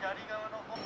左側の方